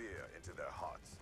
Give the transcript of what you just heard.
fear into their hearts.